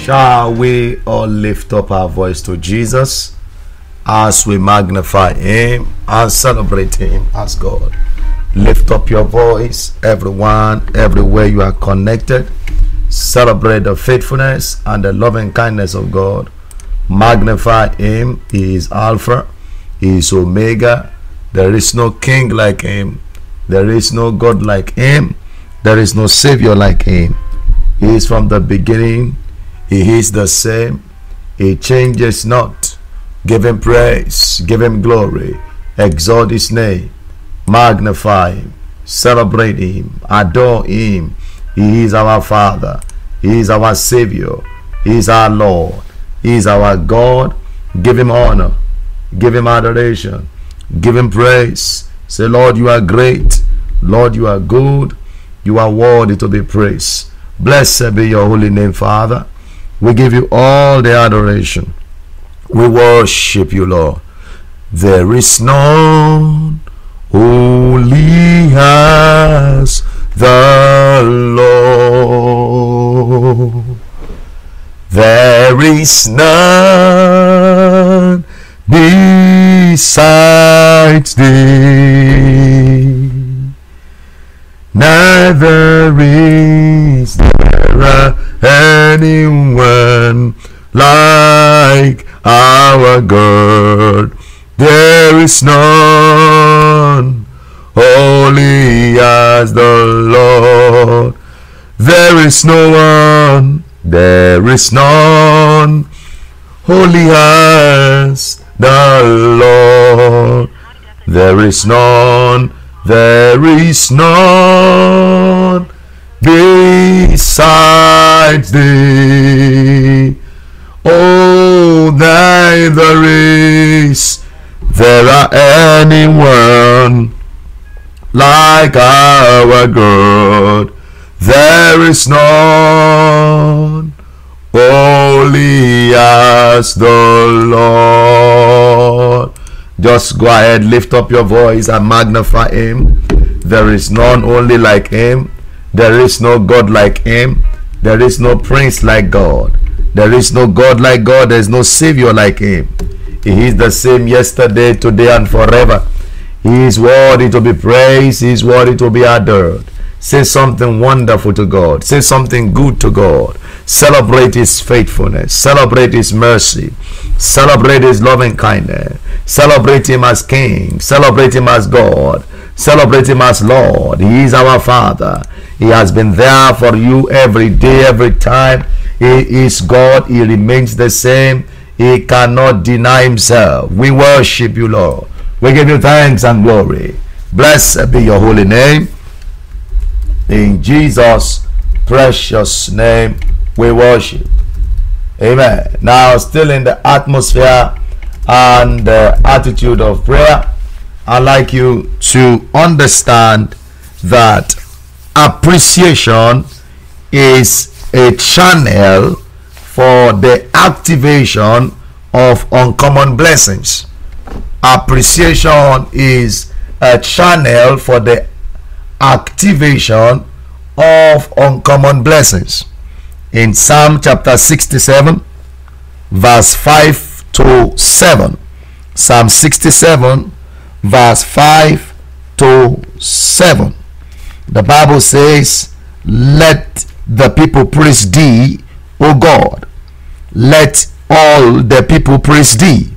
Shall we all lift up our voice to Jesus as we magnify Him and celebrate Him as God? Lift up your voice, everyone, everywhere you are connected. Celebrate the faithfulness and the loving kindness of God. Magnify Him. He is Alpha, He is Omega. There is no King like Him, there is no God like Him, there is no Savior like Him. He is from the beginning, He is the same, He changes not. Give Him praise, give Him glory, exalt His name, magnify Him, celebrate Him, adore Him. He is our Father, He is our Savior, He is our Lord, He is our God. Give Him honor, give Him adoration, give Him praise. Say, Lord, you are great, Lord, you are good, you are worthy to be praised. Blessed be your holy name, Father. We give you all the adoration. We worship you, Lord. There is none holy as the Lord. There is none besides thee. Neither is there anyone like our God. There is none holy as the Lord. There is no one, there is none holy as the Lord. There is none, there is none besides thee. Oh, neither is there anyone like our God. There is none holy as the Lord. Just go ahead, lift up your voice and magnify Him. There is none only like Him. There is no God like Him. There is no prince like God. There is no God like God. There is no Savior like Him. He is the same yesterday, today, and forever. He is worthy to be praised. He is worthy to be adored. Say something wonderful to God. Say something good to God. Celebrate His faithfulness. Celebrate His mercy. Celebrate His loving kindness. Celebrate Him as King. Celebrate Him as God. Celebrate Him as Lord. He is our Father. He has been there for you every day, every time. He is God. He remains the same. He cannot deny Himself. We worship you, Lord. We give you thanks and glory. Blessed be your holy name. In Jesus' precious name, we worship. Amen. Now, still in the atmosphere and the attitude of prayer, I'd like you to understand that appreciation is a channel for the activation of uncommon blessings. Appreciation is a channel for the activation of uncommon blessings. In Psalm chapter 67, verse 5 to 7. Psalm 67, verse 5 to 7. The Bible says, Let the people praise thee, O God. Let all the people praise thee.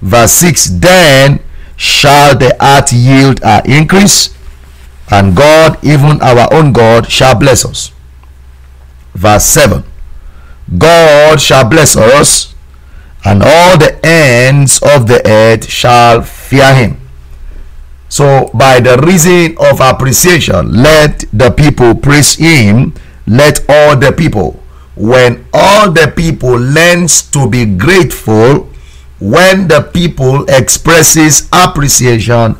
Verse 6 Then shall the earth yield our increase, and God, even our own God, shall bless us. Verse 7 God shall bless us, and all the ends of the earth shall fear him. So, by the reason of appreciation, let the people praise him, let all the people. When all the people learns to be grateful, when the people expresses appreciation,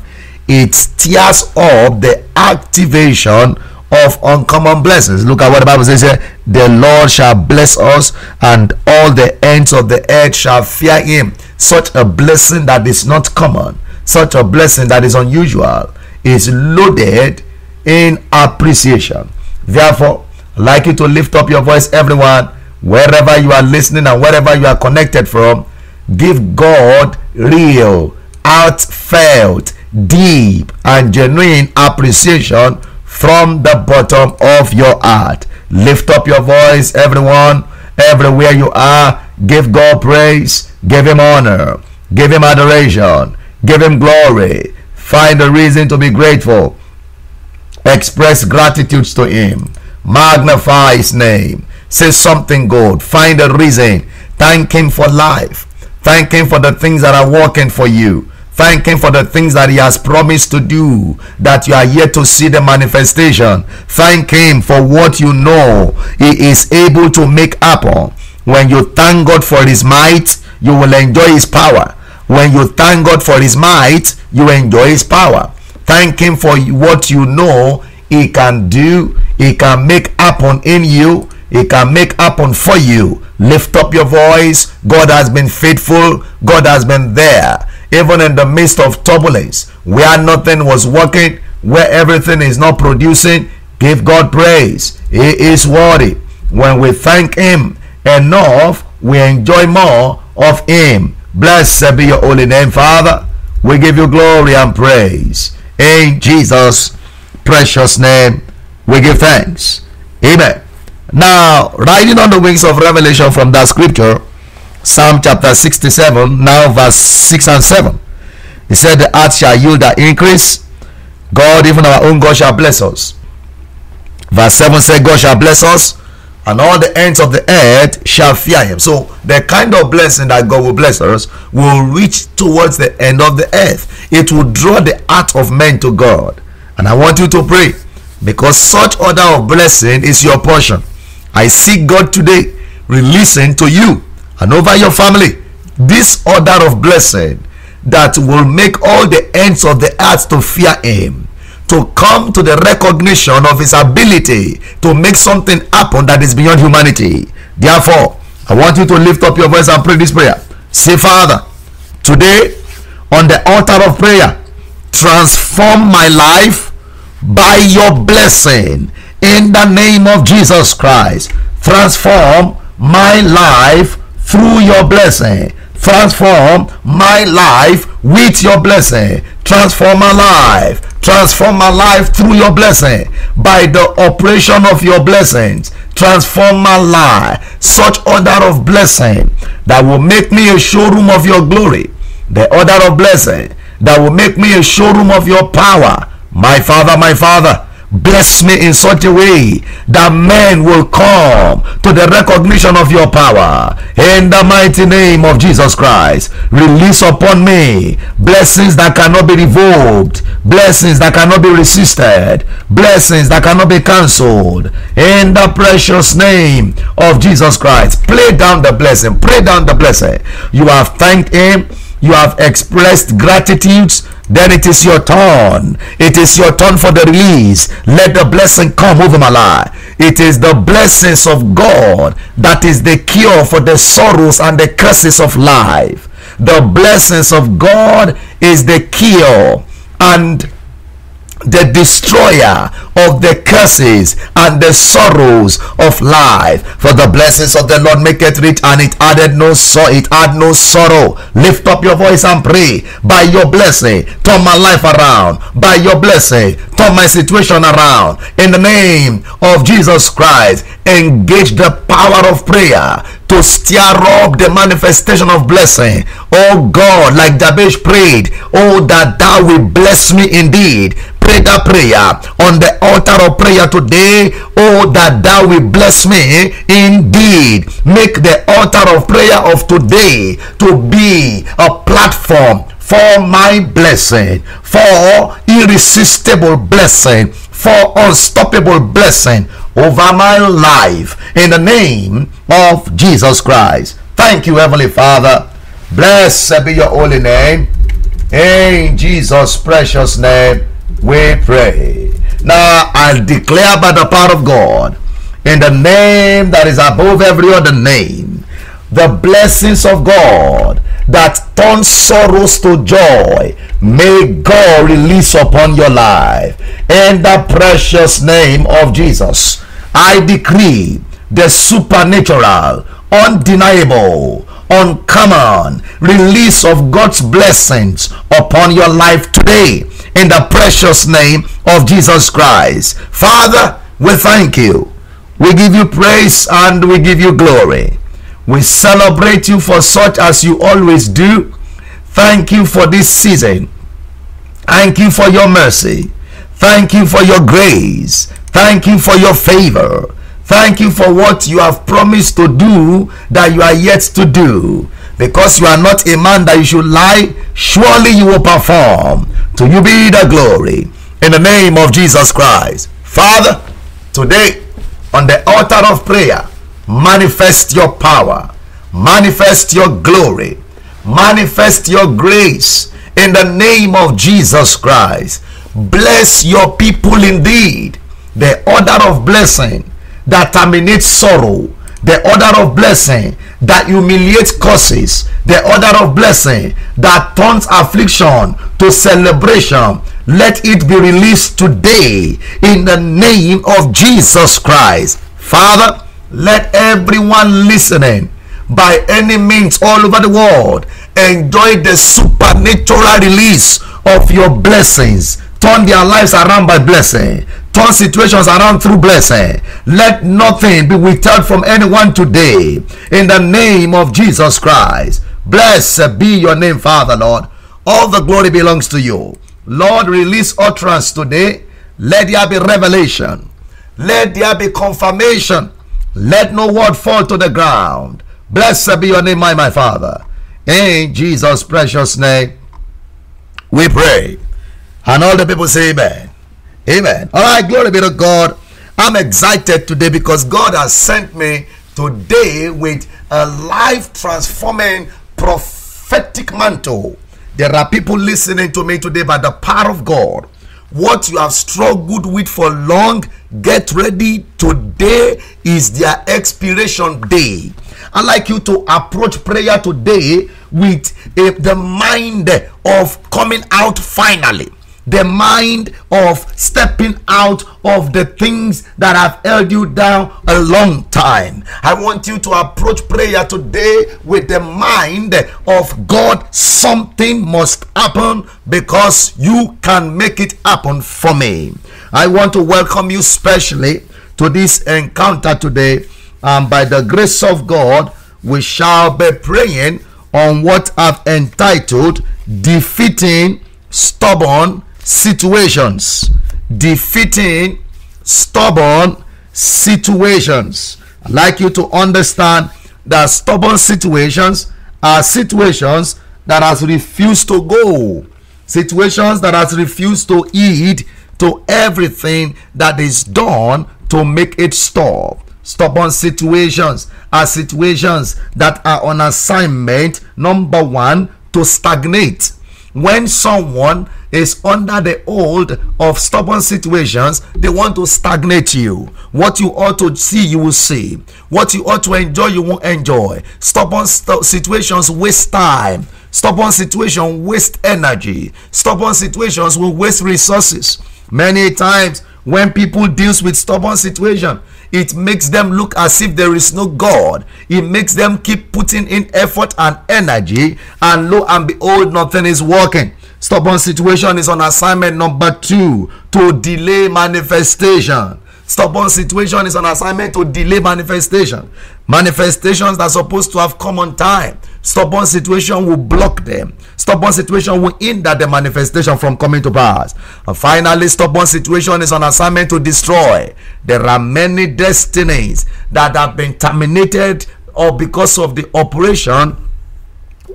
it stirs up the activation of uncommon blessings. Look at what the Bible says here. The Lord shall bless us, and all the ends of the earth shall fear him. Such a blessing that is not common, such a blessing that is unusual, is loaded in appreciation. Therefore, I'd like you to lift up your voice, everyone. wherever you are listening and wherever you are connected from, give God real, heartfelt, deep, and genuine appreciation from the bottom of your heart. Lift up your voice, everyone, everywhere you are. Give God praise, give Him honor, give Him adoration, give Him glory. Find a reason to be grateful. Express gratitude to Him. Magnify His name. Say something good. Find a reason. Thank Him for life. Thank Him for the things that are working for you. Thank Him for the things that He has promised to do, that you are yet to see the manifestation. Thank Him for what you know He is able to make happen. When you thank God for His might, you will enjoy His power. When you thank God for His might, you enjoy His power. Thank Him for what you know He can do, He can make happen in you, He can make happen for you. Lift up your voice. God has been faithful, God has been there even in the midst of turbulence, where nothing was working, where everything is not producing, give God praise. He is worthy. When we thank Him enough, we enjoy more of Him. Blessed be your holy name, Father. We give you glory and praise. In Jesus' precious name, we give thanks. Amen. Now, riding on the wings of revelation from that scripture, Psalm chapter 67, now verse 6 and 7. He said, The earth shall yield that increase. God, even our own God, shall bless us. Verse 7 said, God shall bless us, and all the ends of the earth shall fear him. So, the kind of blessing that God will bless us will reach towards the end of the earth. It will draw the heart of men to God. And I want you to pray because such order of blessing is your portion. I seek God today releasing to you and over your family this order of blessing that will make all the ends of the earth to fear him to come to the recognition of his ability to make something happen that is beyond humanity. Therefore i want you to lift up your voice and pray this prayer. Say father today on the altar of prayer transform my life by your blessing. In the name of jesus christ transform my life through your blessing. Transform my life with your blessing. Transform my life. Transform my life through your blessing. By the operation of your blessings. Transform my life. Such order of blessing that will make me a showroom of your glory. The order of blessing that will make me a showroom of your power. My Father, my Father Bless me in such a way that men will come to the recognition of your power. In the mighty name of Jesus Christ, release upon me blessings that cannot be revoked, blessings that cannot be resisted, blessings that cannot be cancelled. In the precious name of Jesus Christ, play down the blessing, pray down the blessing. You have thanked Him, you have expressed gratitude then it is your turn. It is your turn for the release. Let the blessing come over my life. It is the blessings of God that is the cure for the sorrows and the curses of life. The blessings of God is the cure and the destroyer of the curses and the sorrows of life. For the blessings of the Lord make it rich, and it added no so it had no sorrow. Lift up your voice and pray. By your blessing, turn my life around. By your blessing, turn my situation around. In the name of Jesus Christ, engage the power of prayer to stir up the manifestation of blessing. Oh God, like Jabez prayed, oh that thou will bless me indeed pray that prayer on the altar of prayer today. Oh, that thou will bless me indeed. Make the altar of prayer of today to be a platform for my blessing, for irresistible blessing, for unstoppable blessing over my life in the name of Jesus Christ. Thank you, Heavenly Father. Blessed be your holy name. In Jesus' precious name we pray. Now I declare by the power of God, in the name that is above every other name, the blessings of God that turn sorrows to joy, may God release upon your life. In the precious name of Jesus, I decree the supernatural, undeniable, uncommon release of God's blessings upon your life today in the precious name of Jesus Christ. Father, we thank you. We give you praise and we give you glory. We celebrate you for such as you always do. Thank you for this season. Thank you for your mercy. Thank you for your grace. Thank you for your favor. Thank you for what you have promised to do that you are yet to do. Because you are not a man that you should lie, surely you will perform. To you be the glory. In the name of Jesus Christ. Father, today on the altar of prayer, manifest your power, manifest your glory, manifest your grace in the name of Jesus Christ. Bless your people indeed. The order of blessing that terminates sorrow, the order of blessing that humiliates curses, the order of blessing that turns affliction to celebration. Let it be released today in the name of Jesus Christ. Father, let everyone listening by any means all over the world enjoy the supernatural release of your blessings turn their lives around by blessing turn situations around through blessing. Let nothing be withheld from anyone today. In the name of jesus christ. Blessed be your name father lord. All the glory belongs to you. Lord release utterance today. Let there be revelation. Let there be confirmation. Let no word fall to the ground. Blessed be your name my my father. In jesus precious name we pray. And all the people say amen. Amen. All right, glory be to God. I'm excited today because God has sent me today with a life transforming prophetic mantle. There are people listening to me today by the power of God. What you have struggled with for long, get ready. Today is their expiration day. I'd like you to approach prayer today with the mind of coming out finally the mind of stepping out of the things that have held you down a long time. I want you to approach prayer today with the mind of God. Something must happen because you can make it happen for me. I want to welcome you specially to this encounter today. And by the grace of God, we shall be praying on what I've entitled Defeating Stubborn situations, defeating stubborn situations. I'd like you to understand that stubborn situations are situations that has refused to go, situations that has refused to heed to everything that is done to make it stop. Stubborn situations are situations that are on assignment, number one, to stagnate. When someone is under the hold of stubborn situations, they want to stagnate you. What you ought to see, you will see. What you ought to enjoy, you won't enjoy. Stubborn st- situations waste time. Stubborn situations waste energy. Stubborn situations will waste resources. Many times when people deals with stubborn situation, it makes them look as if there is no God. It makes them keep putting in effort and energy, and lo and behold, nothing is working. Stubborn situation is on assignment number two to delay manifestation. Stubborn situation is an assignment to delay manifestation. Manifestations that are supposed to have come on time. Stubborn situation will block them. Stubborn situation will hinder the manifestation from coming to pass. And finally, stubborn situation is an assignment to destroy. There are many destinies that have been terminated or because of the operation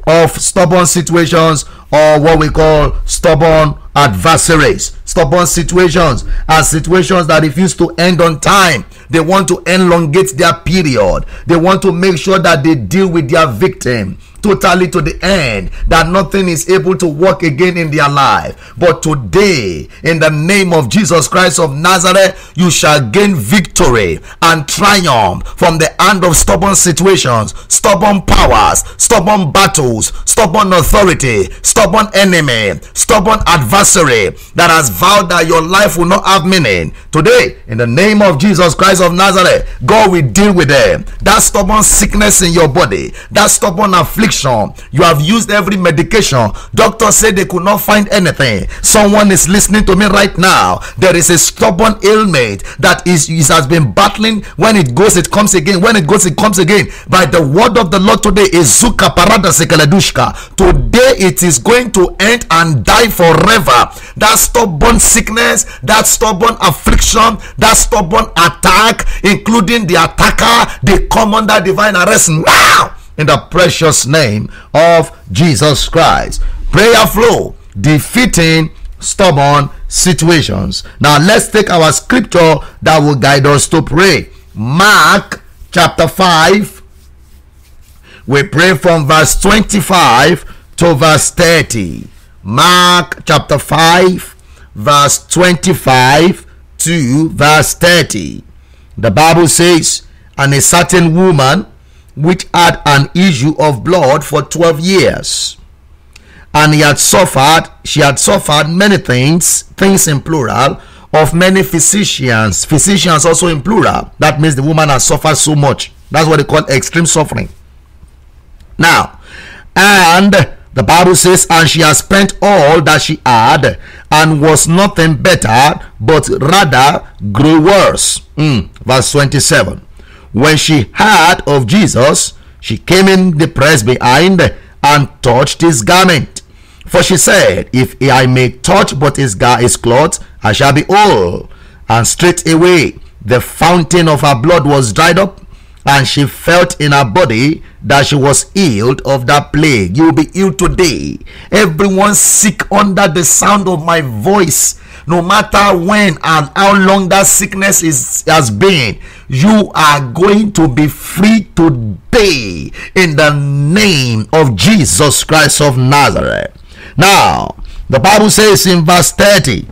of stubborn situations or what we call stubborn adversaries. Stubborn situations are situations that refuse to end on time. They want to elongate their period. They want to make sure that they deal with their victim totally to the end that nothing is able to work again in their life. But today, in the name of Jesus Christ of Nazareth, you shall gain victory and triumph from the hand of stubborn situations, stubborn powers, stubborn battles, stubborn authority, stubborn enemy, stubborn adversary that has vowed that your life will not have meaning. Today, in the name of Jesus Christ of Nazareth, God will deal with them. That stubborn sickness in your body, that stubborn affliction, you have used every medication. Doctors said they could not find anything. Someone is listening to me right now. There is a stubborn ailment that is, is has been battling. When it goes, it comes again. When it goes, it comes again. By the word of the Lord today is Zuka Parada Sekeledushka. Today it is going to end and die forever. That stubborn sickness, that stubborn affliction, that stubborn attack, including the attacker, they come under divine arrest now in the precious name of Jesus Christ. Prayer flow, defeating stubborn situations. Now let's take our scripture that will guide us to pray. Mark chapter 5. We pray from verse 25 to verse 30. Mark chapter 5, verse 25 to verse 30. The Bible says, And a certain woman which had an issue of blood for 12 years, and he had suffered, she had suffered many things, things in plural, of many physicians, physicians also in plural. That means the woman has suffered so much. That's what they call extreme suffering. Now, and the Bible says, and she has spent all that she had, and was nothing better, but rather grew worse. Mm, verse 27. When she heard of Jesus, she came in the press behind and touched his garment. For she said, If I may touch but his, gar- his cloth, I shall be whole. And straightway the fountain of her blood was dried up, and she felt in her body that she was healed of that plague. You will be healed today. Everyone sick under the sound of my voice, no matter when and how long that sickness is has been, you are going to be free today in the name of Jesus Christ of Nazareth. Now, the Bible says in verse 30,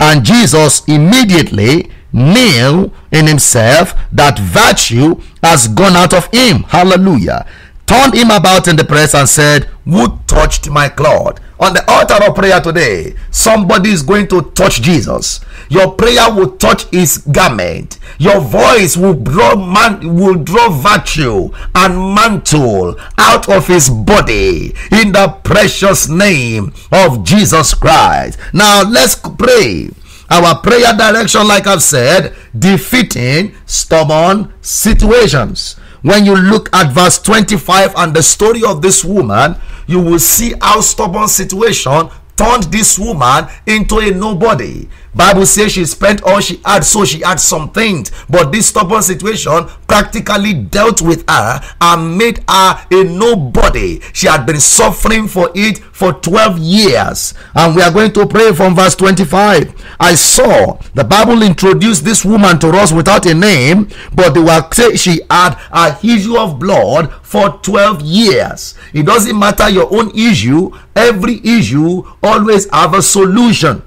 and Jesus immediately knew in himself that virtue has gone out of him. Hallelujah. Turned him about in the press and said, Who touched my cloth? On the altar of prayer today, somebody is going to touch Jesus. Your prayer will touch his garment. Your voice will draw man will draw virtue and mantle out of his body in the precious name of Jesus Christ. Now let's pray our prayer direction, like I've said, defeating stubborn situations. When you look at verse 25 and the story of this woman, you will see how stubborn situation turned this woman into a nobody. Bible says she spent all she had, so she had some things. But this stubborn situation practically dealt with her and made her a nobody. She had been suffering for it for 12 years. And we are going to pray from verse 25. I saw the Bible introduced this woman to us without a name, but they were she had a issue of blood for 12 years. It doesn't matter your own issue, every issue always have a solution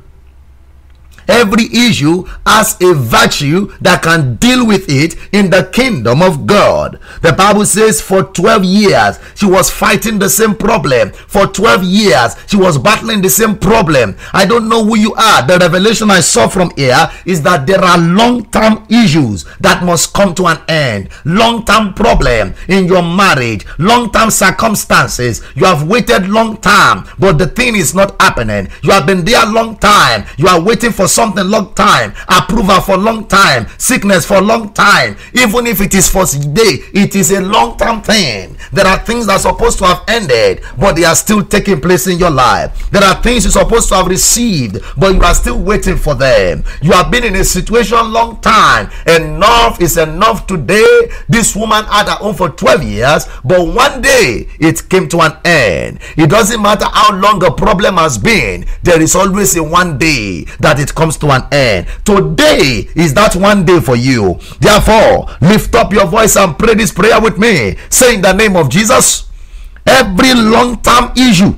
every issue has a virtue that can deal with it in the kingdom of God. The Bible says for 12 years she was fighting the same problem. For 12 years she was battling the same problem. I don't know who you are. The revelation I saw from here is that there are long-term issues that must come to an end. Long-term problem in your marriage, long-term circumstances. You have waited long time, but the thing is not happening. You have been there long time. You are waiting for something long time approval for long time sickness for long time. Even if it is for today it is a long term thing. There are things that are supposed to have ended but they are still taking place in your life. There are things you're supposed to have received but you are still waiting for them. You have been in a situation long time. Enough is enough today. This woman had her own for 12 years but one day it came to an end. It doesn't matter how long a problem has been there is always a one day that it comes to an end. Today is that one day for you. Therefore, lift up your voice and pray this prayer with me. Say in the name of Jesus, every long term issue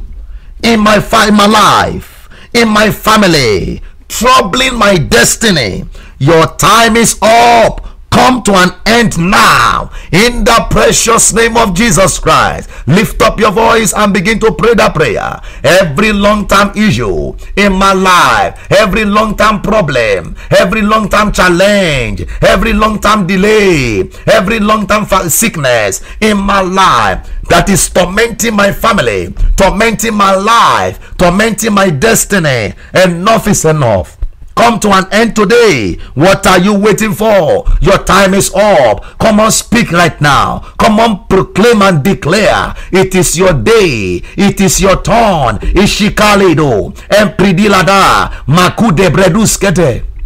in my, in my life, in my family, troubling my destiny, your time is up come to an end now in the precious name of Jesus Christ. Lift up your voice and begin to pray that prayer. Every long term issue in my life, every long term problem, every long term challenge, every long term delay, every long term sickness in my life that is tormenting my family, tormenting my life, tormenting my destiny. Enough is enough come to an end today. What are you waiting for? Your time is up. Come on, speak right now. Come on, proclaim and declare. It is your day. It is your turn. Ishikalido. Empridilada. Makude.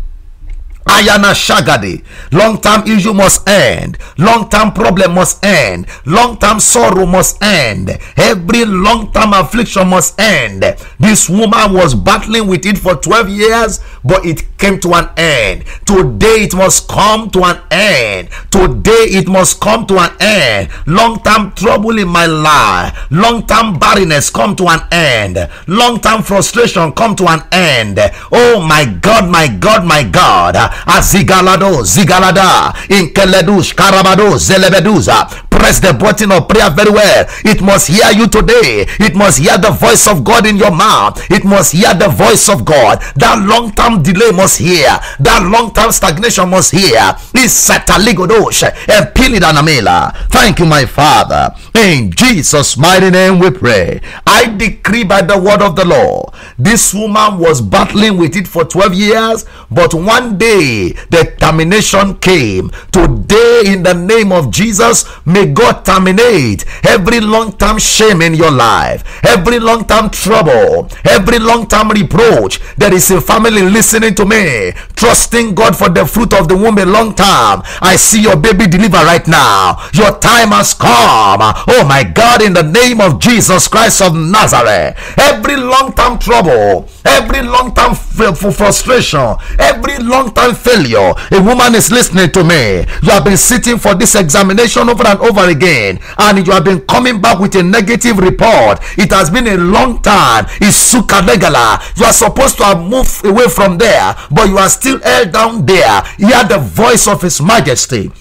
Ayana Shagadi. Long term issue must end. Long term problem must end. Long term sorrow must end. Every long term affliction must end. This woman was battling with it for 12 years, but it came to an end. Today it must come to an end. Today it must come to an end. Long term trouble in my life. Long term barrenness come to an end. Long term frustration come to an end. Oh my God, my God, my God. Azigalado, Zigalada, Inkeledush, Karabado, Zelebeduza. Press the button of prayer very well. It must hear you today. It must hear the voice of God in your mouth. It must hear the voice of God. That long term delay must hear. That long term stagnation must hear. Is Sataligodosh and Pilidanamela. Thank you, my Father. In Jesus' mighty name we pray. I decree by the word of the Lord. This woman was battling with it for 12 years, but one day the termination came. Today, in the name of Jesus, may God terminate every long term shame in your life, every long term trouble, every long term reproach. There is a family listening to me, trusting God for the fruit of the womb a long time. I see your baby deliver right now. Your time has come. Oh my God, in the name of Jesus Christ of Nazareth, every long term trouble, every long term frustration, every long term failure. A woman is listening to me. You have been sitting for this examination over and over again, and you have been coming back with a negative report. It has been a long time. It's Sukanegala. You are supposed to have moved away from there, but you are still held down there. Hear the voice of His Majesty.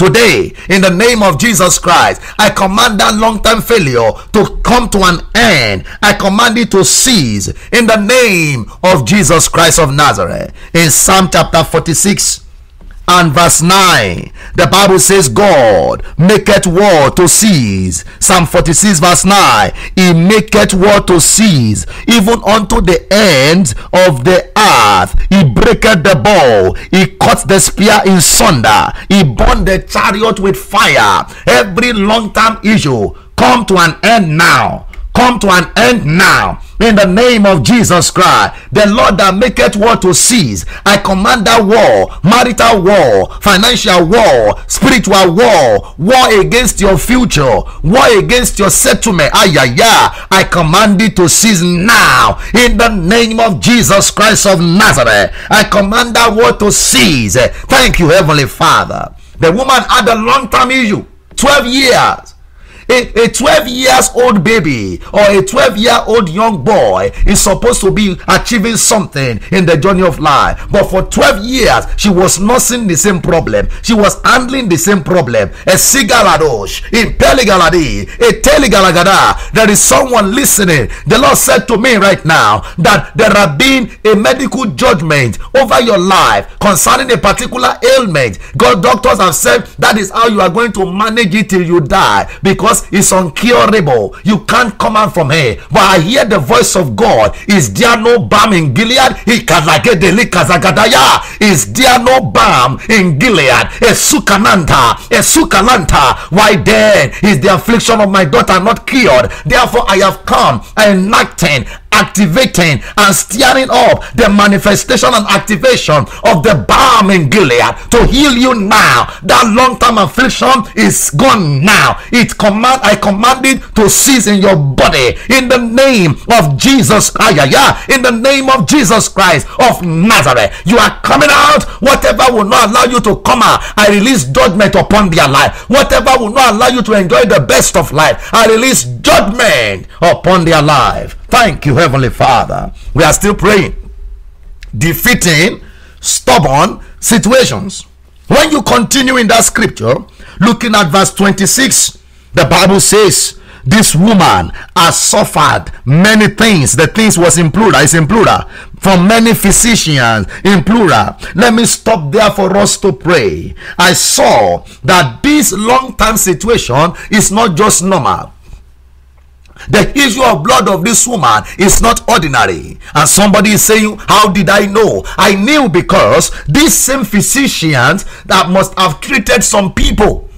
Today, in the name of Jesus Christ, I command that long term failure to come to an end. I command it to cease in the name of Jesus Christ of Nazareth. In Psalm chapter 46, and verse 9 the bible says god maketh war to cease. Psalm 46 verse 9 he maketh war to cease even unto the ends of the earth. He breaketh the bow he cut the spear in sunder he burned the chariot with fire. Every long term issue come to an end now come to an end now in the name of Jesus Christ. The Lord that maketh war to cease. I command that war, marital war, financial war, spiritual war, war against your future, war against your settlement. Ayaya. I command it to cease now in the name of Jesus Christ of Nazareth. I command that war to cease. Thank you, Heavenly Father. The woman had a long term issue 12 years a, a 12 years old baby or a 12 year old young boy is supposed to be achieving something in the journey of life. But for 12 years she was nursing the same problem. She was handling the same problem. A sigaladosh in peligaladi a teligalagada. There is someone listening. The lord said to me right now that there have been a medical judgment over your life concerning a particular ailment. God doctors have said that is how you are going to manage it till you die because is uncurable. You can't come out from here. But I hear the voice of God. Is there no balm in Gilead? Is there no balm in Gilead? Esukananta, Esukananta. Why then is the affliction of my daughter not cured? Therefore, I have come enacting activating and stirring up the manifestation and activation of the balm in Gilead to heal you now. That long-term affliction is gone now. It I command it to cease in your body in the name of Jesus. Christ. in the name of Jesus Christ of Nazareth. You are coming out. Whatever will not allow you to come out, I release judgment upon their life. Whatever will not allow you to enjoy the best of life, I release judgment upon their life. Thank you, Heavenly Father. We are still praying, defeating stubborn situations. When you continue in that scripture, Looking at verse 26, the Bible says, this woman has suffered many things. The things was in plural, it's in plural. From many physicians in plural. Let me stop there for us to pray. I saw that this long term situation is not just normal. The issue of blood of this woman is not ordinary. And somebody is saying, How did I know? I knew because these same physicians that must have treated some people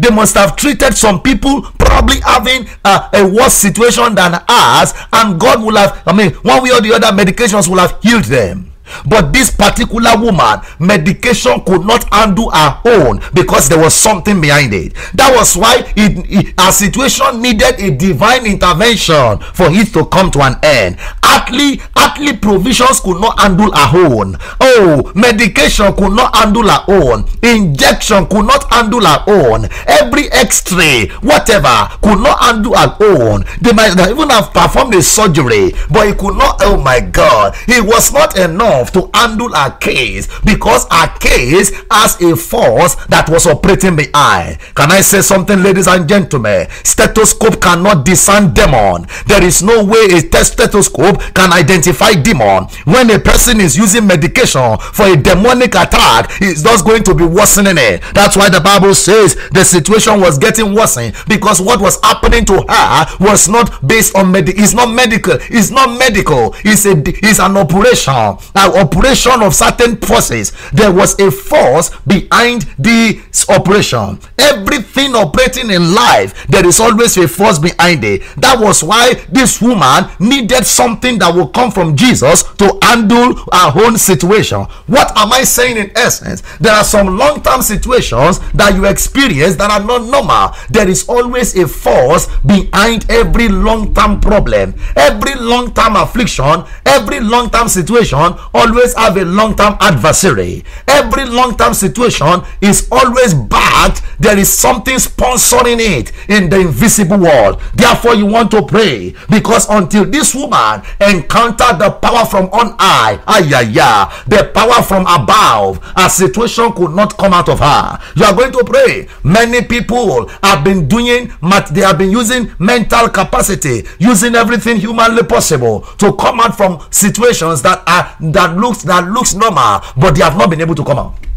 they must have treated some people probably having uh, a worse situation than us and god will have i mean one way or the other medications will have healed them but this particular woman, medication could not undo her own because there was something behind it. That was why it, it, her situation needed a divine intervention for it to come to an end. Earthly, earthly provisions could not handle her own. Oh, medication could not handle her own. Injection could not handle her own. Every X-ray, whatever, could not handle her own. They might even have performed a surgery, but it could not. Oh my God, it was not enough enough to handle our case because our case has a force that was operating behind. Can I say something, ladies and gentlemen? Stethoscope cannot discern demon. There is no way a test stethoscope can identify demon. When a person is using medication for a demonic attack, it's just going to be worsening it. That's why the Bible says the situation was getting worse because what was happening to her was not based on medical. It's not medical. It's not medical. It's a. It's an operation operation of certain forces. There was a force behind this operation. Everything operating in life there is always a force behind it. That was why this woman needed something that will come from jesus to handle her own situation. What am i saying in essence? There are some long-term situations that you experience that are not normal. There is always a force behind every long-term problem every long-term affliction every long-term situation always have a long-term adversary. Every long-term situation is always backed there is something sponsoring it in the invisible world. Therefore you want to pray because until this woman encountered the power from on high ayaya the power from above a situation could not come out of her. You are going to pray. Many people have been doing they have been using mental capacity using everything humanly possible to come out from situations that are that looks that looks normal, but they have not been able to come out.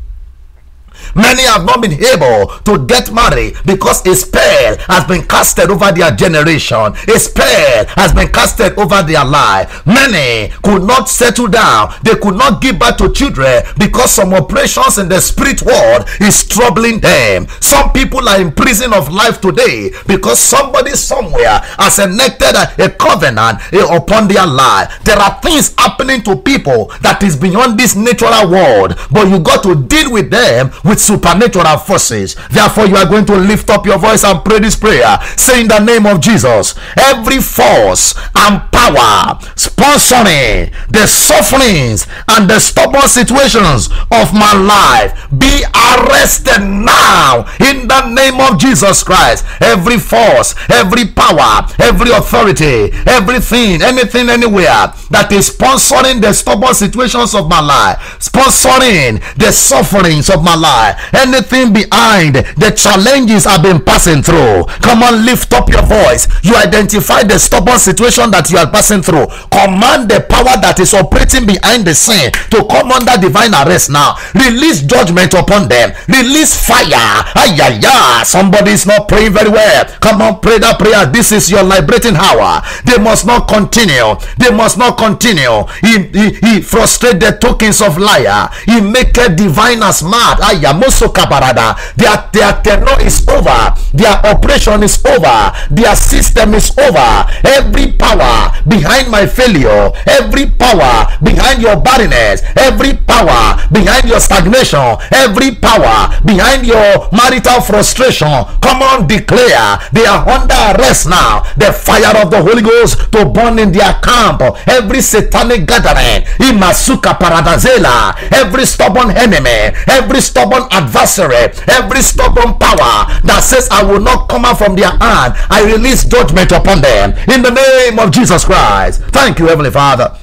Many have not been able to get married because a spell has been casted over their generation. A spell has been casted over their life. Many could not settle down. They could not give birth to children because some operations in the spirit world is troubling them. Some people are in prison of life today because somebody somewhere has enacted a, a covenant eh, upon their life. There are things happening to people that is beyond this natural world, but you got to deal with them with supernatural forces. Therefore, you are going to lift up your voice and pray this prayer. Say in the name of Jesus, every force and power sponsoring the sufferings and the stubborn situations of my life be arrested now in the name of Jesus Christ. Every force, every power, every authority, everything, anything, anywhere that is sponsoring the stubborn situations of my life, sponsoring the sufferings of my life anything behind the challenges I've been passing through. Come on, lift up your voice. You identify the stubborn situation that you are passing through. Command the power that is operating behind the scene to come under divine arrest now. Release judgment upon them. Release fire. Ay, ay, ay. Somebody is not praying very well. Come on, pray that prayer. This is your liberating hour. They must not continue. They must not continue. He, he, he frustrate the tokens of liar. He make a divine as mad. Ay, Moso Kaparada. Their, their tenure is over. Their operation is over. Their system is over. Every power behind my failure, every power behind your barrenness, every power behind your stagnation, every power behind your marital frustration. Come on, declare they are under arrest now. The fire of the Holy Ghost to burn in their camp. Every satanic gathering, Imasuka Paradazela, every stubborn enemy, every stubborn adversary, every stubborn power that says, I will not come out from their hand, I release judgment upon them in the name of Jesus Christ. Thank you, Heavenly Father.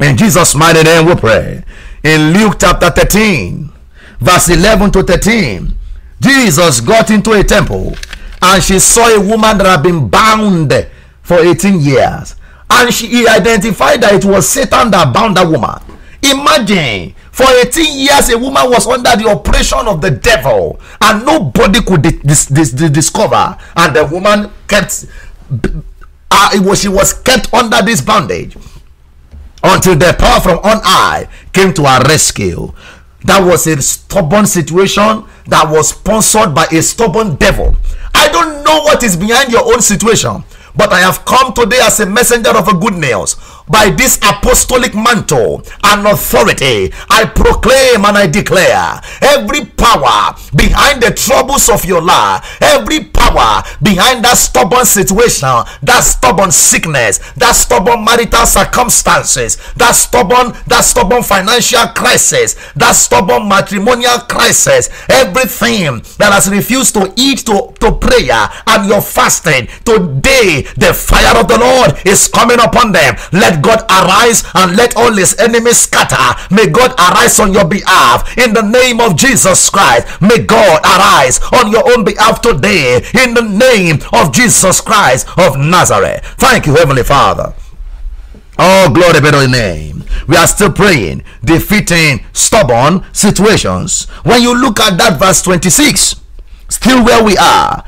In Jesus' mighty name we pray. In Luke chapter 13, verse 11 to 13, Jesus got into a temple and she saw a woman that had been bound for 18 years. And she identified that it was Satan that bound that woman. Imagine for 18 years a woman was under the oppression of the devil and nobody could dis- dis- dis- discover. And the woman kept, uh, it was, she was kept under this bondage until the power from on high came to her rescue. That was a stubborn situation that was sponsored by a stubborn devil. I don't know what is behind your own situation, but I have come today as a messenger of a good news by this apostolic mantle and authority, I proclaim and I declare every power behind the troubles of your life, every power behind that stubborn situation, that stubborn sickness, that stubborn marital circumstances, that stubborn, that stubborn financial crisis, that stubborn matrimonial crisis, everything that has refused to eat to, to prayer and your fasting, today the fire of the Lord is coming upon them. Let let God arise and let all his enemies scatter. May God arise on your behalf in the name of Jesus Christ. May God arise on your own behalf today in the name of Jesus Christ of Nazareth. Thank you, Heavenly Father. Oh, glory be to your name. We are still praying, defeating stubborn situations. When you look at that verse 26, still where we are,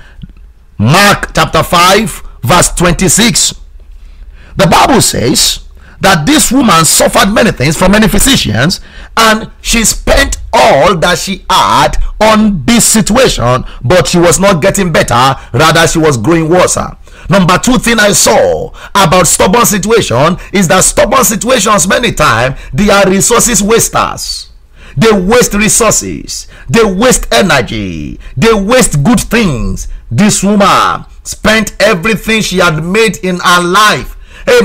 Mark chapter 5, verse 26. The Bible says that this woman suffered many things from many physicians and she spent all that she had on this situation, but she was not getting better, rather, she was growing worse. Number two thing I saw about stubborn situation is that stubborn situations many times they are resources wasters. They waste resources, they waste energy, they waste good things. This woman spent everything she had made in her life Eh,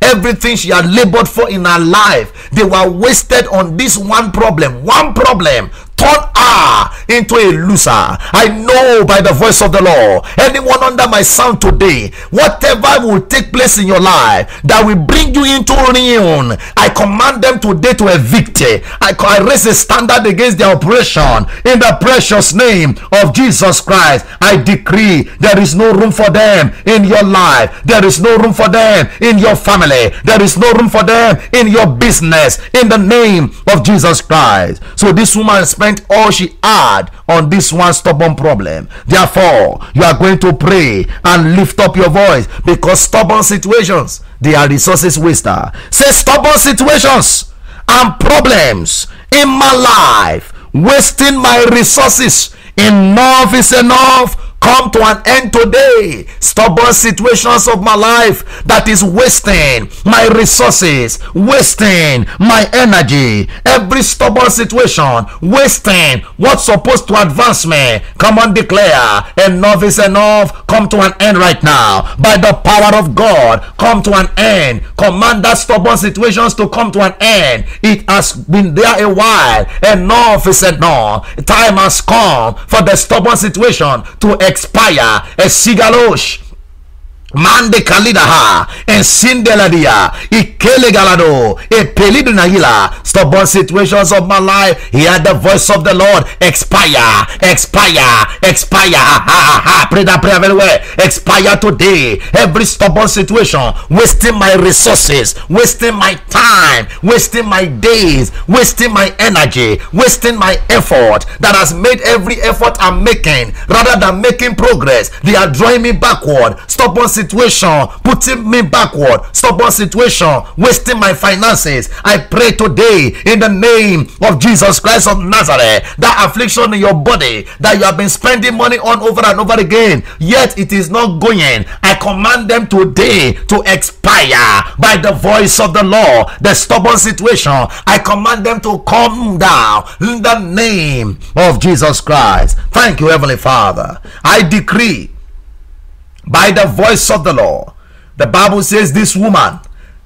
Everything she had labored for in her life, they were wasted on this one problem. One problem turn her into a loser. I know by the voice of the Lord, anyone under my sound today, whatever will take place in your life that will bring you into ruin, I command them today to evict it. I, I raise a standard against their oppression in the precious name of Jesus Christ. I decree there is no room for them in your life, there is no room for them in your family, there is no room for them in your business in the name of Jesus Christ. So this woman spent spent all she had on this one stubborn problem. Therefore, you are going to pray and lift up your voice because stubborn situations they are resources waster. Say stubborn situations and problems in my life wasting my resources. Enough is enough come to an end today. Stubborn situations of my life that is wasting my resources, wasting my energy. Every stubborn situation, wasting what's supposed to advance me. Come on, declare enough is enough. Come to an end right now. By the power of God, come to an end. Command that stubborn situations to come to an end. It has been there a while. Enough is enough. Time has come for the stubborn situation to expire. Esigalosh Mande kalidaha and sindeladia ikele galado e pelidu nagila stubborn situations of my life hear the voice of the Lord. Expire expire expire. Ha ha ha pray that prayer very well. Expire today. Every stubborn situation wasting my resources wasting my time wasting my days wasting my energy wasting my effort that has made every effort I'm making rather than making progress they are drawing me backward. Stubborn situation putting me backward, stubborn situation, wasting my finances. I pray today in the name of Jesus Christ of Nazareth that affliction in your body that you have been spending money on over and over again, yet it is not going. I command them today to expire by the voice of the Lord. The stubborn situation, I command them to come down in the name of Jesus Christ. Thank you, Heavenly Father. I decree by the voice of the Lord. The Bible says this woman,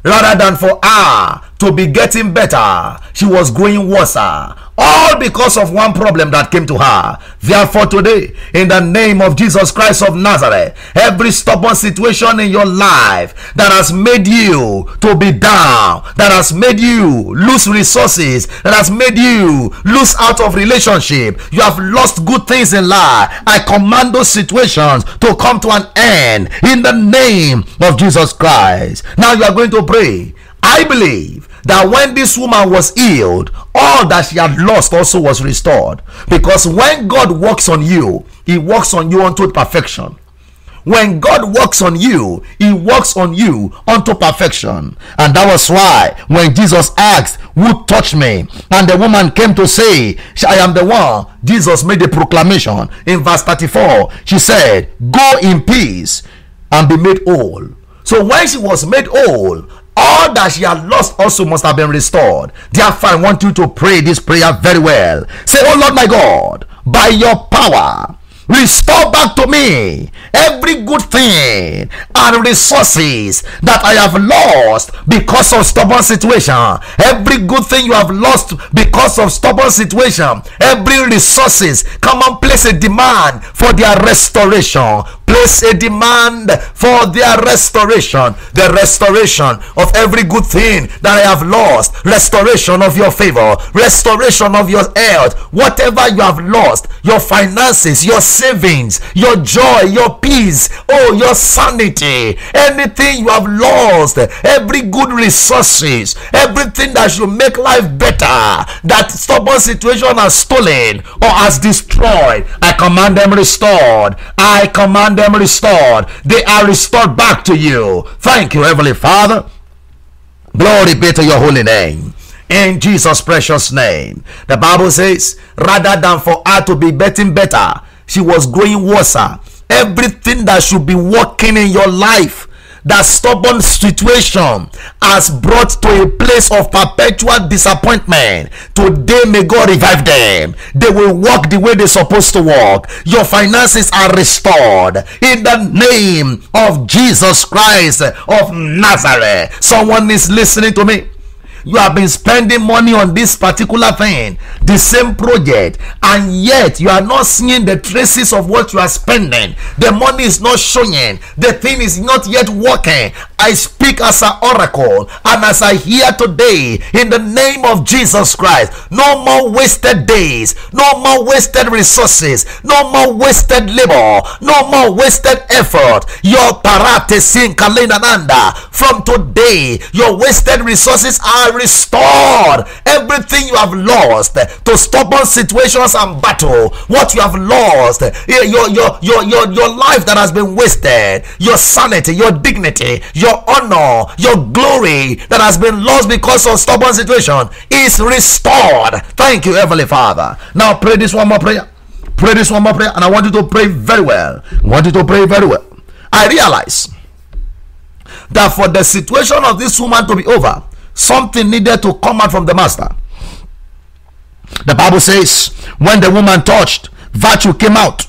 rather than for her to be getting better, she was growing worse. Ah, all because of one problem that came to her. Therefore, today, in the name of Jesus Christ of Nazareth, every stubborn situation in your life that has made you to be down, that has made you lose resources, that has made you lose out of relationship, you have lost good things in life. I command those situations to come to an end in the name of Jesus Christ. Now you are going to pray. I believe that when this woman was healed, all that she had lost also was restored. Because when God works on you, He works on you unto perfection. When God works on you, He works on you unto perfection. And that was why when Jesus asked, Who touched me? And the woman came to say, I am the one. Jesus made a proclamation in verse 34. She said, Go in peace and be made whole. So when she was made whole, all that she had lost also must have been restored. Therefore, I want you to pray this prayer very well. Say, Oh Lord my God, by your power, Restore back to me every good thing and resources that I have lost because of stubborn situation. Every good thing you have lost because of stubborn situation. Every resources. Come on, place a demand for their restoration. Place a demand for their restoration. The restoration of every good thing that I have lost. Restoration of your favor. Restoration of your health. Whatever you have lost, your finances, your savings, your joy, your peace, oh, your sanity, anything you have lost, every good resources, everything that should make life better, that stubborn situation has stolen or has destroyed, I command them restored. I command them restored. They are restored back to you. Thank you, Heavenly Father. Glory be to your holy name in Jesus' precious name. The Bible says, rather than for her to be getting better, she was growing worse. Everything that should be working in your life, that stubborn situation has brought to a place of perpetual disappointment. Today, may God revive them. They will walk the way they're supposed to walk. Your finances are restored in the name of Jesus Christ of Nazareth. Someone is listening to me you have been spending money on this particular thing the same project and yet you are not seeing the traces of what you are spending. The money is not showing. The thing is not yet working. I speak as an oracle and as i hear today in the name of jesus christ no more wasted days no more wasted resources no more wasted labor no more wasted effort. Your parate sin kalinananda from today your wasted resources are restored everything you have lost to stubborn situations and battle. What you have lost eh, your your your your, your life that has been wasted your sanity your dignity your honor your glory that has been lost because of stubborn situation is restored. Thank you heavenly father. Now pray this one more prayer. Pray this one more prayer and i want you to pray very well. I want you to pray very well. I realize that for the situation of this woman to be over something needed to come out from the master. The Bible says, when the woman touched, virtue came out.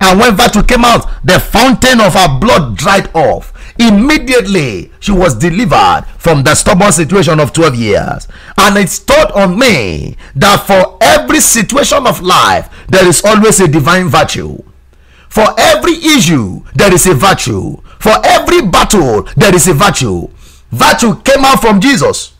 And when virtue came out, the fountain of her blood dried off. Immediately, she was delivered from the stubborn situation of 12 years. And it's taught on me that for every situation of life, there is always a divine virtue. For every issue, there is a virtue. For every battle, there is a virtue. Virtue came out from Jesus.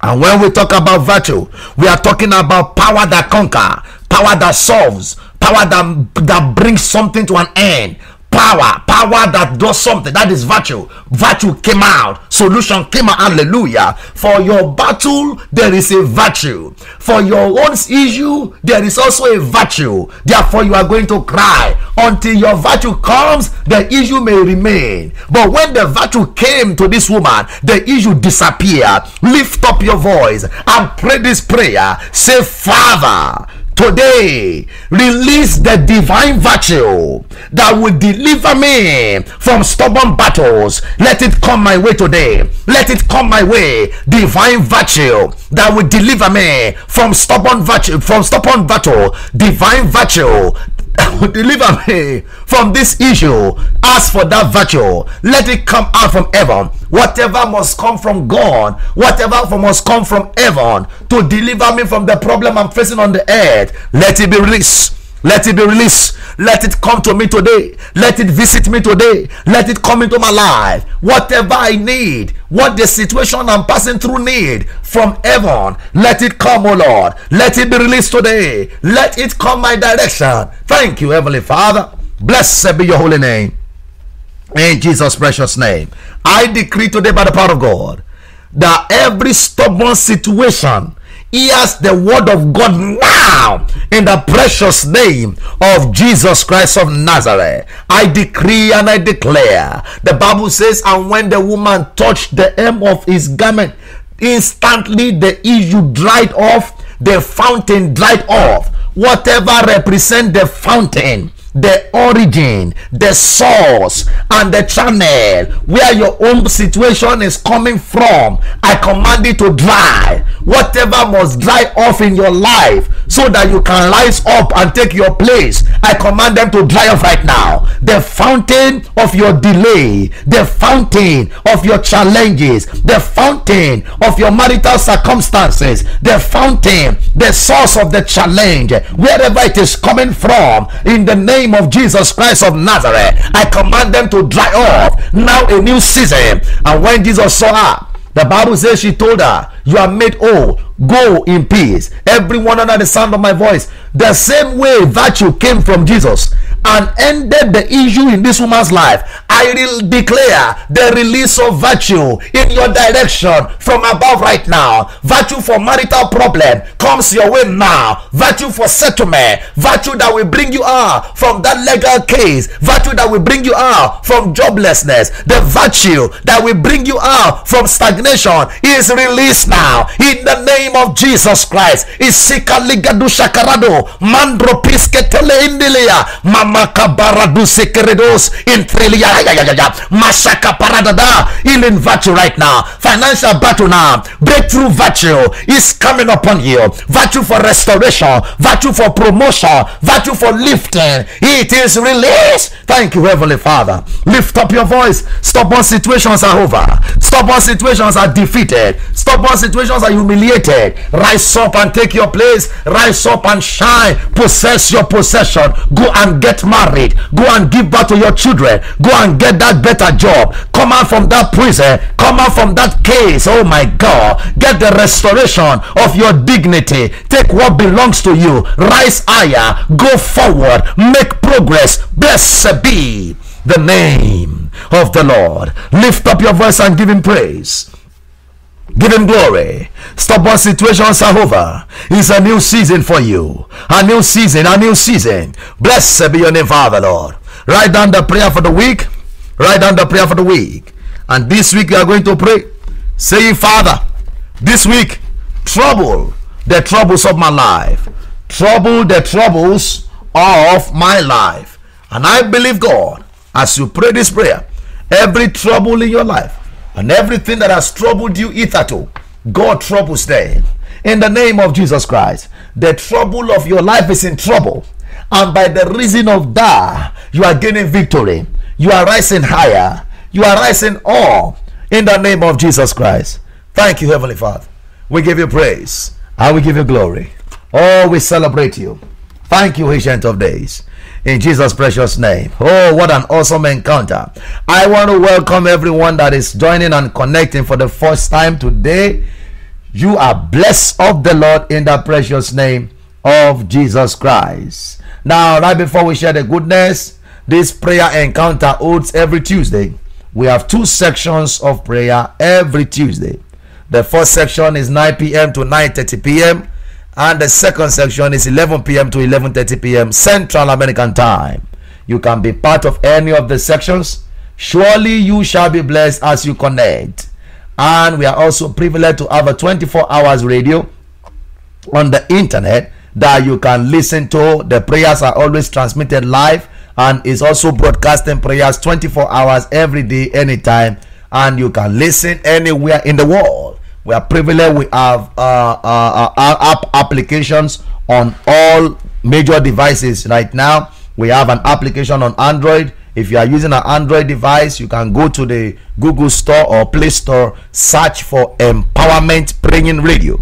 And when we talk about virtue, we are talking about power that conquer, power that solves, power that, that brings something to an end, power power that does something that is virtue. Virtue came out solution came out hallelujah. For your battle there is a virtue. For your own issue there is also a virtue. Therefore you are going to cry. Until your virtue comes the issue may remain. But when the virtue came to this woman the issue disappeared lift up your voice and pray this prayer. Say father today release the divine virtue that will deliver me from stubborn battles. Let it come my way today. Let it come my way. Divine virtue that will deliver me from stubborn virtue from stubborn battle. Divine virtue deliver me from this issue. Ask for that virtue. Let it come out from heaven. Whatever must come from God, whatever must come from heaven to deliver me from the problem I'm facing on the earth, let it be released. Let it be released. Let it come to me today. Let it visit me today. Let it come into my life. Whatever I need, what the situation I'm passing through need from heaven, let it come, oh Lord. Let it be released today. Let it come my direction. Thank you, Heavenly Father. Blessed be your holy name. In Jesus' precious name. I decree today by the power of God that every stubborn situation hears the word of God now in the precious name of Jesus Christ of Nazareth. I decree and I declare. The Bible says, and when the woman touched the hem of his garment, instantly the issue dried off, the fountain dried off. Whatever represent the fountain the origin, the source, and the channel where your own situation is coming from. I command it to dry. Whatever must dry off in your life so that you can rise up and take your place. I command them to dry off right now. The fountain of your delay, the fountain of your challenges, the fountain of your marital circumstances, the fountain, the source of the challenge, wherever it is coming from, in the name name of Jesus Christ of Nazareth, I command them to dry off. Now a new season. And when Jesus saw her, the Bible says she told her, You are made whole. Go in peace. Everyone under the sound of my voice. The same way virtue came from Jesus and ended the issue in this woman's life. I will declare the release of virtue in your direction from above right now. Virtue for marital problem comes your way now. Virtue for settlement. Virtue that will bring you out from that legal case. Virtue that will bring you out from joblessness. The virtue that will bring you out from stagnation is released now in the name of Jesus Christ. Ligadu shakarado mandro mamaka baradu sekeredos in Masaka paradada. Healing virtue right now. Financial battle now. Breakthrough virtue is coming upon you. Virtue for restoration. Virtue for promotion. Virtue for lifting. It is released. Thank you, Heavenly Father. Lift up your voice. Stubborn situations are over. Stubborn situations are defeated. Stubborn situations are humiliated. Rise up and take your place. Rise up and shine. Possess your possession. Go and get married. Go and give birth to your children. Go and get that better job. Come out from that prison. Come out from that case. Oh my God. Get the restoration of your dignity. Take what belongs to you. Rise higher. Go forward. Make progress. Blessed be the name of the Lord. Lift up your voice and give him praise. Give him glory. Stubborn situations are over. It's a new season for you. A new season, a new season. Blessed be your name, Father, Lord. Write down the prayer for the week. Write down the prayer for the week. And this week we are going to pray. Say, Father, this week, trouble the troubles of my life. Trouble the troubles of my life. And I believe God, as you pray this prayer, every trouble in your life and everything that has troubled you hitherto, God troubles them. In the name of Jesus Christ, the trouble of your life is in trouble. And by the reason of that, you are gaining victory. You are rising higher. You are rising all in the name of Jesus Christ. Thank you, Heavenly Father. We give you praise I will give you glory. Oh, we celebrate you. Thank you, Ancient of Days. In Jesus' precious name. Oh, what an awesome encounter. I want to welcome everyone that is joining and connecting for the first time today. You are blessed of the Lord in the precious name of Jesus Christ. Now, right before we share the goodness, this prayer encounter holds every Tuesday. We have two sections of prayer every Tuesday. The first section is 9 p.m. to 9:30 p.m. and the second section is 11 p.m. to 11:30 p.m. Central American Time. You can be part of any of the sections. Surely you shall be blessed as you connect. And we are also privileged to have a 24 hours radio on the internet that you can listen to. The prayers are always transmitted live and is also broadcasting prayers 24 hours every day, anytime. And you can listen anywhere in the world. We are privileged. We have uh, uh, uh, app applications on all major devices right now We have an application on Android. If you are using an Android device, you can go to the Google Store or Play Store, search for Empowerment Praying Radio.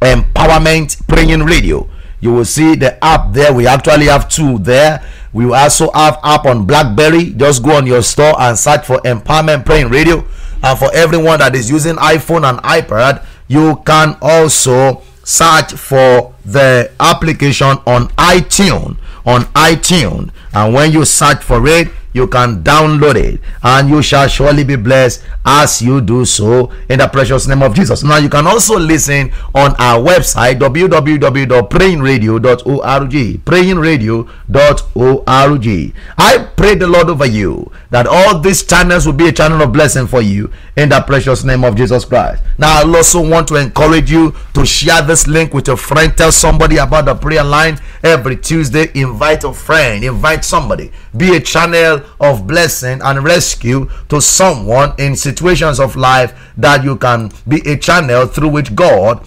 Empowerment Praying Radio. You will see the app there. We actually have two there. We also have app on BlackBerry. Just go on your store and search for Empowerment Praying Radio. And for everyone that is using iPhone and iPad, you can also search for the application on iTunes. On iTunes, and when you search for it, you can download it and you shall surely be blessed as you do so in the precious name of Jesus. Now you can also listen on our website www.prayingradio.org. Prayingradio.org. I pray the Lord over you that all these channels will be a channel of blessing for you in the precious name of Jesus Christ. Now I also want to encourage you to share this link with a friend. Tell somebody about the prayer line every Tuesday. Invite a friend, invite somebody. Be a channel of blessing and rescue to someone in situations of life that you can be a channel through which God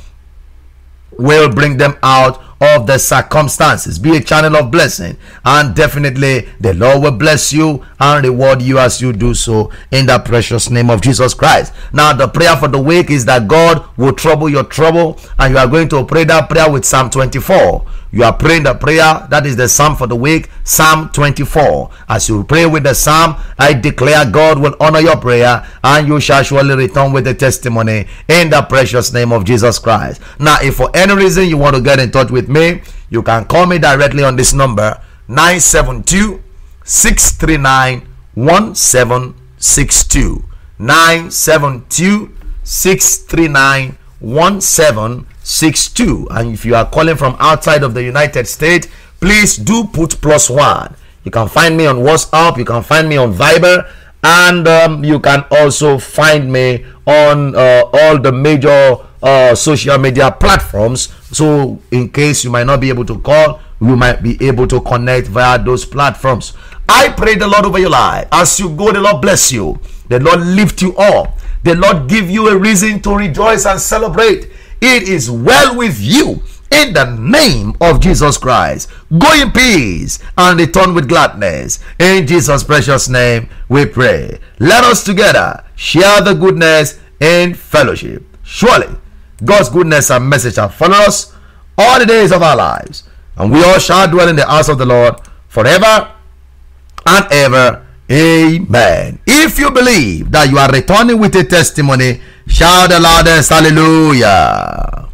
will bring them out of the circumstances. Be a channel of blessing, and definitely the Lord will bless you and reward you as you do so in the precious name of Jesus Christ. Now, the prayer for the week is that God will trouble your trouble, and you are going to pray that prayer with Psalm 24. You are praying the prayer that is the psalm for the week, Psalm 24. As you pray with the psalm, I declare God will honor your prayer and you shall surely return with a testimony in the precious name of Jesus Christ. Now, if for any reason you want to get in touch with me, you can call me directly on this number 972 639 1762. 972 639 1762. And if you are calling from outside of the United States, please do put plus one. You can find me on WhatsApp, you can find me on Viber, and um, you can also find me on uh, all the major uh, social media platforms. So, in case you might not be able to call, you might be able to connect via those platforms. I pray the Lord over your life. As you go, the Lord bless you. The Lord lift you up. The Lord give you a reason to rejoice and celebrate. It is well with you in the name of Jesus Christ. Go in peace and return with gladness. In Jesus' precious name, we pray. Let us together share the goodness in fellowship. Surely, God's goodness and message shall follow us all the days of our lives, and we all shall dwell in the house of the Lord forever and ever. Amen. If you believe that you are returning with a testimony, shout the loudest hallelujah.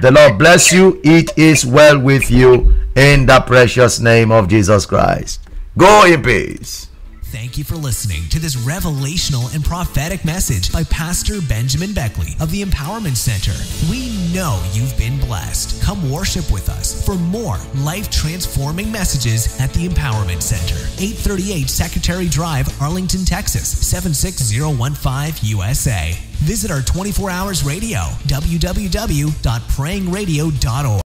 The Lord bless you. It is well with you in the precious name of Jesus Christ. Go in peace. Thank you for listening to this revelational and prophetic message by Pastor Benjamin Beckley of the Empowerment Center. We know you've been blessed. Come worship with us for more life transforming messages at the Empowerment Center, 838 Secretary Drive, Arlington, Texas, 76015 USA. Visit our 24 hours radio, www.prayingradio.org.